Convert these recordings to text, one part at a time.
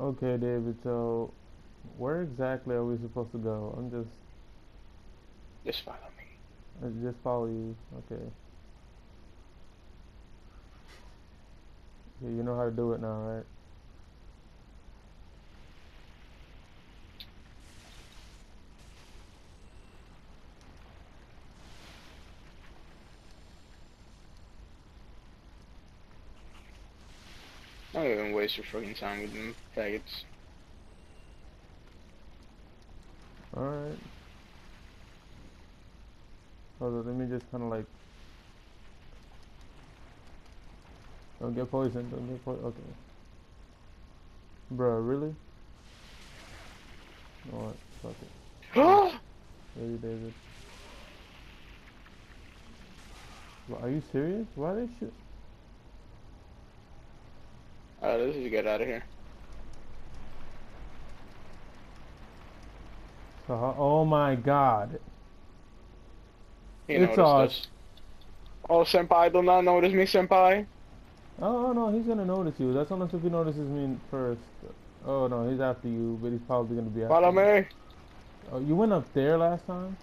Okay, David, so where exactly are we supposed to go? I'm just, Just follow me. I just follow you. Okay. Yeah, you know how to do it now, right? Don't even waste your fucking time with them faggots. Alright. Hold on, let me just kind of like. Don't get poisoned, don't get poisoned. Okay. Bruh, really? Alright, fuck it. Really, David? Are you serious? Why they shoot? Oh, let's just get out of here. So oh my god. He It's us. Oh, senpai, do not notice me, senpai. Oh, oh no, he's gonna notice you. That's unless if he notices me first. Oh no, he's after you, but he's probably gonna be after Follow you. me. Oh, you went up there last time?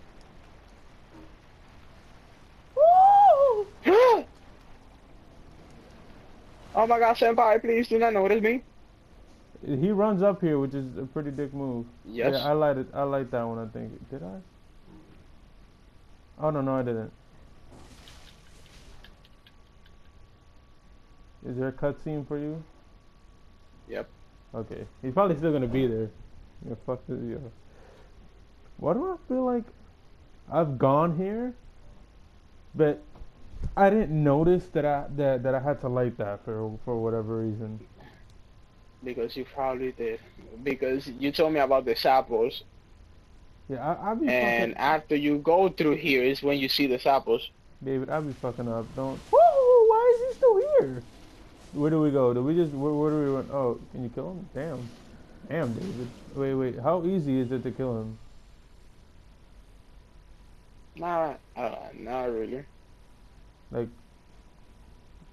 Oh my god, senpai, please do not notice me. He runs up here, which is a pretty dick move. Yes. Yeah, I liked it. I like that one. I think. Did I? Oh no, no, I didn't. Is there a cutscene for you? Yep. Okay. He's probably still gonna be there. Yeah, fuck this. Why do I feel like I've gone here, but I didn't notice that I that that I had to light that for for whatever reason. Because you probably did. Because you told me about the samples, Yeah, I I be and fucking after you go through here is when you see the samples. David. I'll be fucking up. Don't. Whoa! Why is he still here? Where do we go? Do we just where, where do we run? Oh, can you kill him? Damn. Damn, David. Wait, wait. How easy is it to kill him? Not, uh, not really. Like,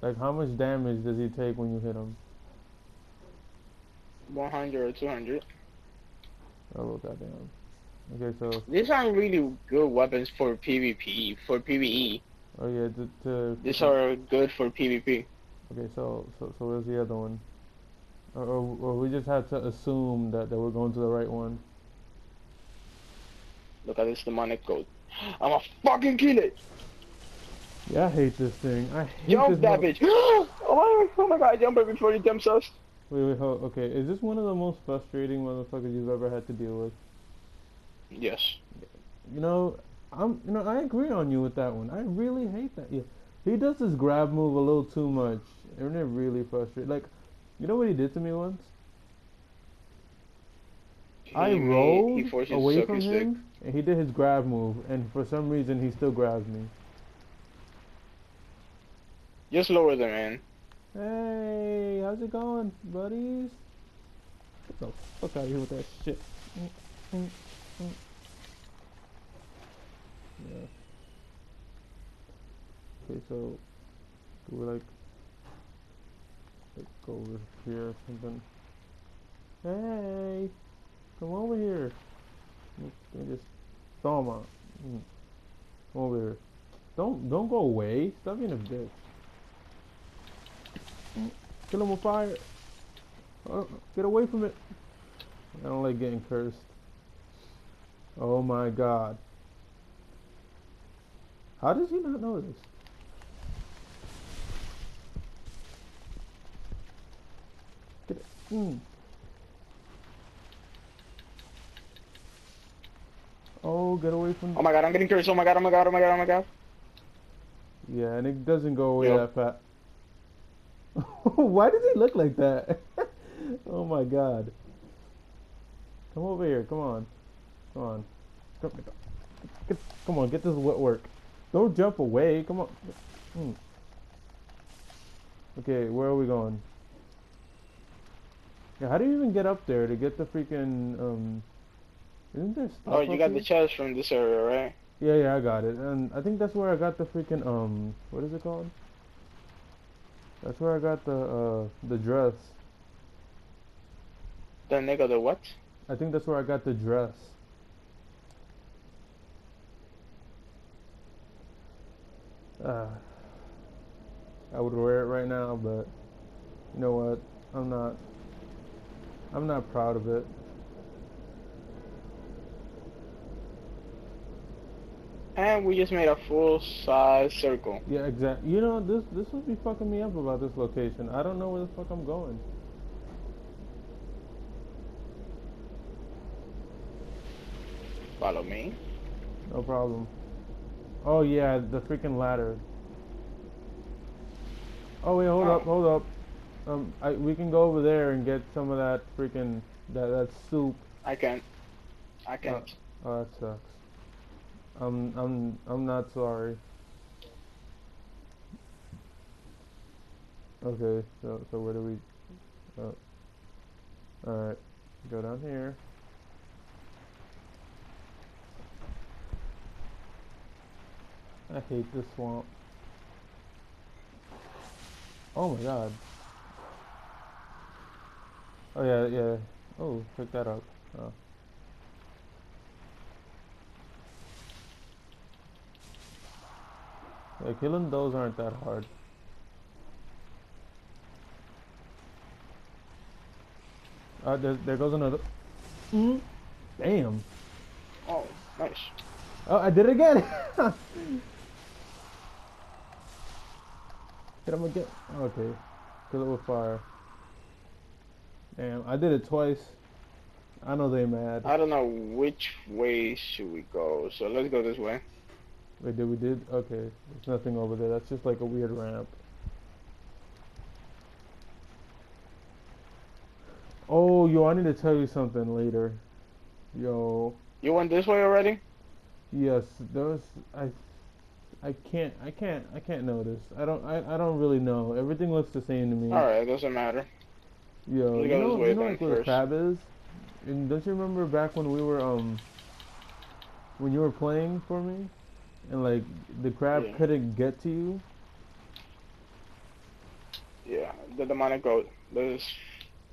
like how much damage does he take when you hit him? 100 or 200. Oh, goddamn. Okay, so These aren't really good weapons for PvP, for PvE. oh yeah, to, to These are good for PvP. okay. So so so where's the other one? Or, or, or we just have to assume that, that we're going to the right one. Look at this demonic code. I'ma fucking kill it! Yeah, I hate this thing. I hate Jump this. that bitch! oh, my, oh my god, jump it before he jumps us. Wait, wait, hold. Okay, is this one of the most frustrating motherfuckers you've ever had to deal with? Yes. You know, I'm. You know, I agree on you with that one. I really hate that. Yeah, he does this grab move a little too much, and it really frustrates. Like, you know what he did to me once? I He made- rolled he away from him, and he did his grab move, and for some reason he still grabs me. Just lower the man. Hey, how's it going, buddies? Get the fuck out of here with that shit. Yeah. Okay, so do we like, like go over here or something? Hey, come over here. Let me just throw him out. Come over here. Don't don't go away. Stop being a bitch. Kill him with fire. Oh, get away from it. I don't like getting cursed. Oh my god. How does he not know this? Get it. Mm. Oh, get away from. Oh my god, I'm getting cursed. Oh my god, oh my god, oh my god, oh my god. Yeah, and it doesn't go away Yep. that fast. Why does he look like that? oh my god. Come over here, come on. Come on. Come, get, come on, get this wet work. Don't jump away, come on. Hmm. Okay, where are we going? Yeah, how do you even get up there to get the freaking, um... Isn't there stuff Oh, you got here? the chest from this area, right? Yeah, yeah, I got it. And I think that's where I got the freaking um what is it called? That's where I got the uh the dress. The nigga, the what? I think that's where I got the dress. Uh, I would wear it right now, but you know what? I'm not. I'm not proud of it. And we just made a full size circle. Yeah, exactly. You know, this this would be fucking me up about this location. I don't know where the fuck I'm going. Follow me. No problem. Oh yeah, the freaking ladder. Oh wait, hold Oh. up, hold up. Um, I, we can go over there and get some of that freaking that that soup. I can't. I can't. Oh, that sucks. I'm I'm I'm not sorry. Okay, so so where do we? Oh. All right, go down here. I hate this swamp. Oh my god. Oh yeah, yeah. Oh, pick that up. Oh. Yeah, killing those aren't that hard. Uh, there, there goes another. Mm. Damn. Oh, nice. Oh, I did it again. Hit him again. Okay. Kill it with fire. Damn, I did it twice. I know they mad. I don't know which way should we go, so let's go this way. Wait, did we did? Okay, there's nothing over there. That's just like a weird ramp. Oh, yo, I need to tell you something later. Yo, You went this way already? yes, those I, I can't, I can't, I can't notice. I don't, I, I don't really know. Everything looks the same to me. Alright, doesn't matter. Yo, Let's you know, you know like where the crab is? And don't you remember back when we were um when you were playing for me? And like the crab Yeah. couldn't get to you? Yeah, the demonic goat. Let's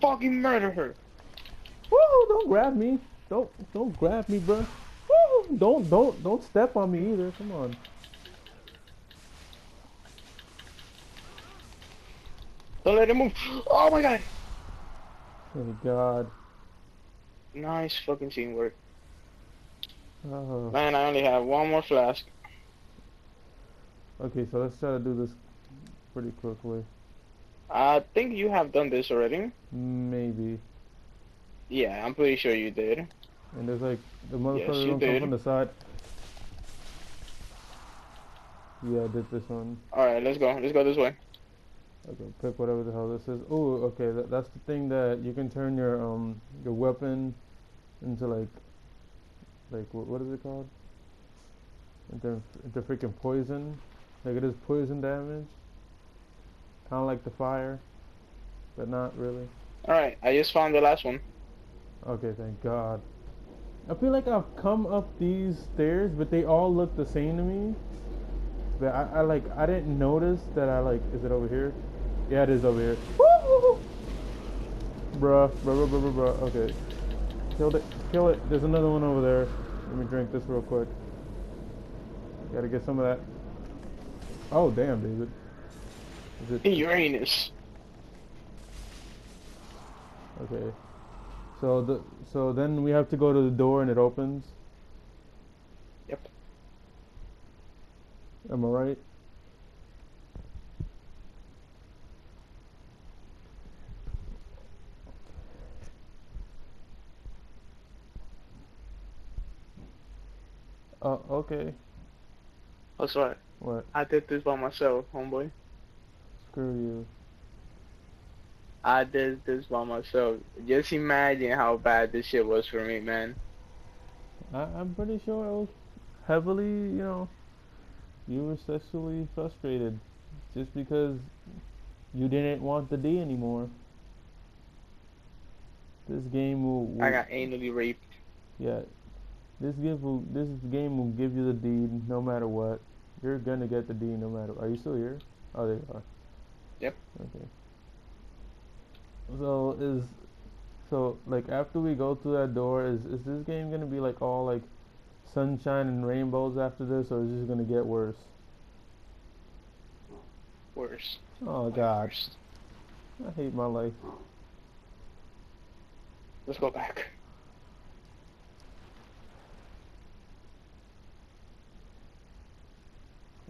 fucking murder her. Woo! Don't grab me. Don't don't grab me, bro. Woo! Don't don't don't step on me either. Come on. Don't let him move. Oh my god. Oh god. Nice fucking teamwork. Oh. Uh-huh. Man, I only have one more flask. Okay, so let's try to do this pretty quickly. I think you have done this already. Maybe. Yeah, I'm pretty sure you did. And there's like the motherfucker come from the side. Yeah, I did this one. Alright, let's go. Let's go this way. Okay, pick whatever the hell this is. Oh, okay, that, that's the thing that you can turn your um your weapon into like like what, what is it called? Into into freaking poison. Like it is poison damage. Kind of like the fire, but not really. Alright, I just found the last one. Okay, thank God. I feel like I've come up these stairs, but they all look the same to me. But I, I like I didn't notice that I like. Is it over here? Yeah, it is over here. Woo! Bruh, bruh, bruh, bruh, bruh, bruh. Okay, killed it, kill it. There's another one over there. Let me drink this real quick. Gotta get some of that. Oh damn, David. Is it Uranus. okay? So the so then we have to go to the door and it opens. Yep. Am I right? Oh, okay. That's right. What? I did this by myself, homeboy. Screw you. I did this by myself. Just imagine how bad this shit was for me, man. I, I'm pretty sure it was heavily, you know, you were sexually frustrated just because you didn't want the D anymore. This game will, will I got anally raped. yeah. This give will this game will give you the D no matter what. You're gonna get the D no matter. Are you still here? Oh, there you are. Yep. Okay. So is So like after we go through that door, is is this game gonna be like all like sunshine and rainbows after this, or is this gonna get worse? Worse. Oh gosh. I hate my life. Let's go back.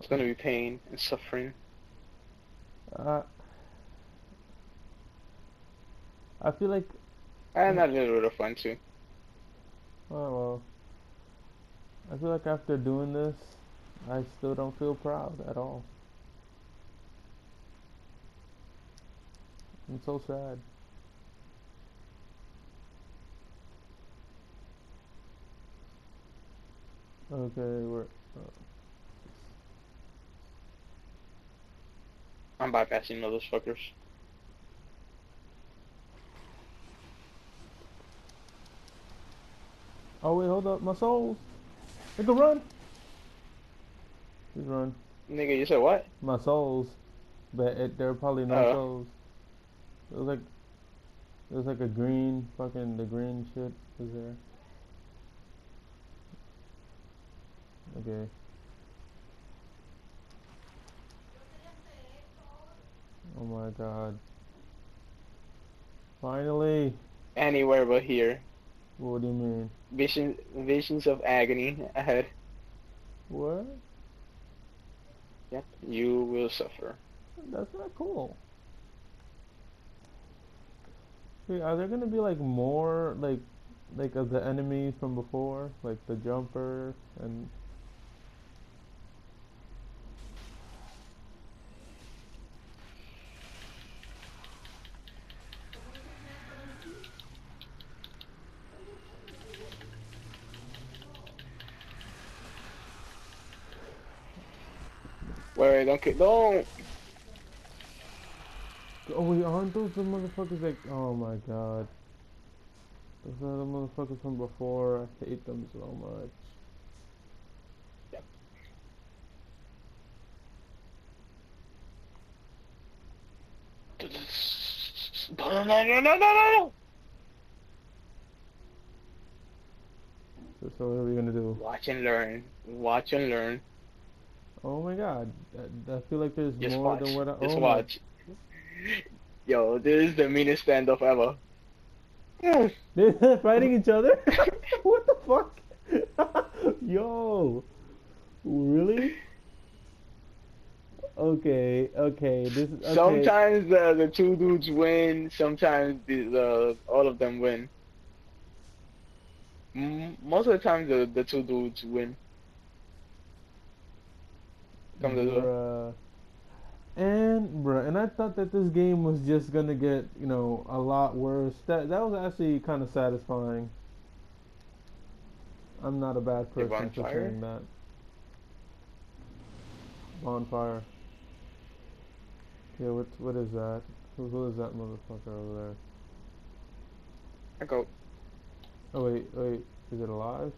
It's gonna be pain and suffering. Uh, I feel like And a little bit of fun too. oh well. I feel like after doing this, I still don't feel proud at all. I'm so sad. Okay, we're. Uh, I'm bypassing those fuckers. oh wait, hold up, my souls. Nigga, run. Just run. Nigga, you said what? My souls, but it, there are probably no Oh. souls. It was like, it was like a green fucking the green shit was there. Okay. Oh my god. Finally. Anywhere but here. What do you mean? Vision, visions of agony ahead. What? Yep, you will suffer. That's not cool. Wait, are there gonna be like more like like of the enemies from before, like the jumper and don't kill, don't. oh wait, aren't those the motherfuckers like oh my god. Those are the motherfuckers from before. I hate them so much. No, no, no, no, no, no, no. So, so what are we gonna do? Watch and learn. Watch and learn. Oh my god, I, I feel like there's Just more watch. than what I. Just oh my- watch. Yo, this is the meanest standoff ever. They're fighting each other? what the fuck? Yo. Really? Okay, okay. This is okay. Sometimes uh, the two dudes win. Sometimes the, the all of them win. Most of the time, the the two dudes win. Come. Bruh. And bruh, and I thought that this game was just gonna get, you know, a lot worse. That that was actually kind of satisfying. I'm not a bad Hey, person for saying that. Bonfire. Yeah, what what is that? Who who is that motherfucker over there? I go. Oh wait, wait, is it alive?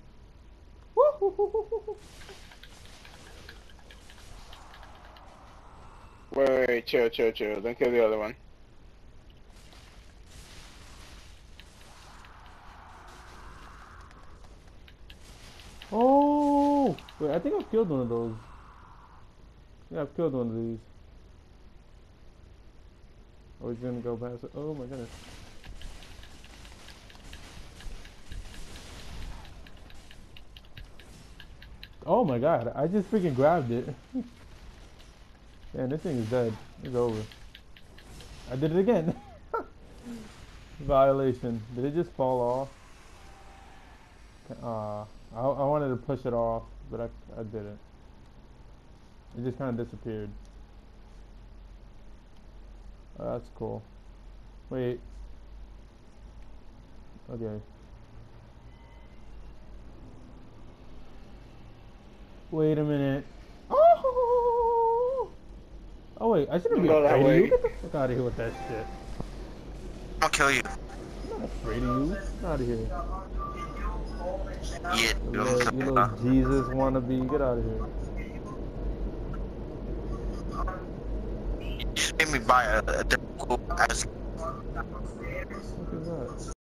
Wait, chill, chill, chill. Don't kill the other one. Oh! Wait, I think I've killed one of those. Yeah, I've killed one of these. Oh, he's gonna go past it. Oh my goodness. Oh my god, I just freaking grabbed it. Man, this thing is dead. It's over. I did it again. Violation. Did it just fall off? Uh, I, I wanted to push it off, but I, I didn't. It just kind of disappeared. Oh, that's cool. Wait. Okay. Wait a minute. Oh! Wait, I shouldn't be Go that afraid of you. Get the fuck out of here with that shit. I'll kill you. I'm not afraid of you. Get out of here. Yeah, You dude, I'm little, you little up. Jesus wannabe. Get out of here. You just made me buy a, a difficult ass What the fuck is that?